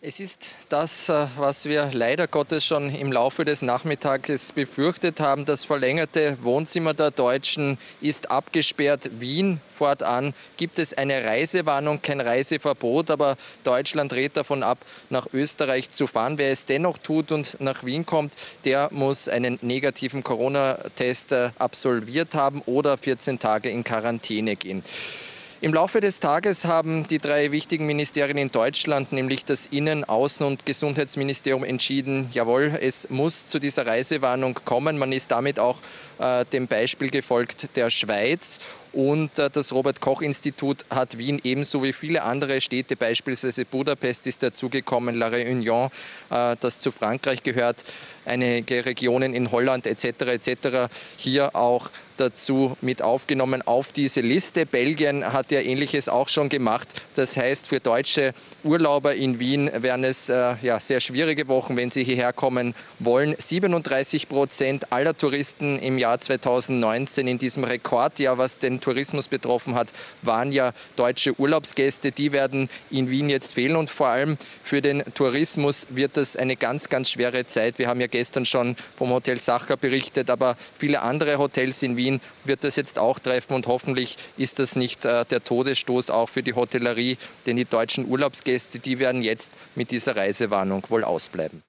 Es ist das, äh, was wir leider Gottes schon im Laufe des Nachmittages befürchtet haben. Das verlängerte Wohnzimmer der Deutschen ist abgesperrt. Wien fortan gibt es eine Reisewarnung, kein Reiseverbot, aber Deutschland rät davon ab, nach Österreich zu fahren. Wer es dennoch tut und nach Wien kommt, der muss einen negativen Corona-Test äh, absolviert haben oder 14 Tage in Quarantäne gehen. Im Laufe des Tages haben die drei wichtigen Ministerien in Deutschland, nämlich das Innen-, Außen- und Gesundheitsministerium, entschieden, jawohl, es muss zu dieser Reisewarnung kommen. Man ist damit auch äh, dem Beispiel gefolgt der Schweiz. Und äh, das Robert-Koch-Institut hat Wien ebenso wie viele andere Städte, beispielsweise Budapest ist dazugekommen, La Réunion, äh, das zu Frankreich gehört, einige Regionen in Holland etc. etc. hier auch dazu mit aufgenommen auf diese Liste. Belgien hat ja ähnliches auch schon gemacht. Das heißt, für deutsche Urlauber in Wien wären es äh, ja, sehr schwierige Wochen, wenn sie hierher kommen wollen. 37 Prozent aller Touristen im Jahr 2019 in diesem Rekordjahr, was den Tourismus betroffen hat, waren ja deutsche Urlaubsgäste. Die werden in Wien jetzt fehlen und vor allem für den Tourismus wird das eine ganz, ganz schwere Zeit. Wir haben ja gestern schon vom Hotel Sacher berichtet, aber viele andere Hotels in Wien wird das jetzt auch treffen und hoffentlich ist das nicht äh, der Todesstoß auch für die Hotellerie, denn die deutschen Urlaubsgäste, die werden jetzt mit dieser Reisewarnung wohl ausbleiben.